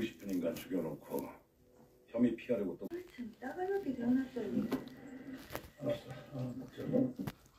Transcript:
150분 인간 죽여놓고 혐의 피하려고 또참 아, 따가럽게 대어놨어요.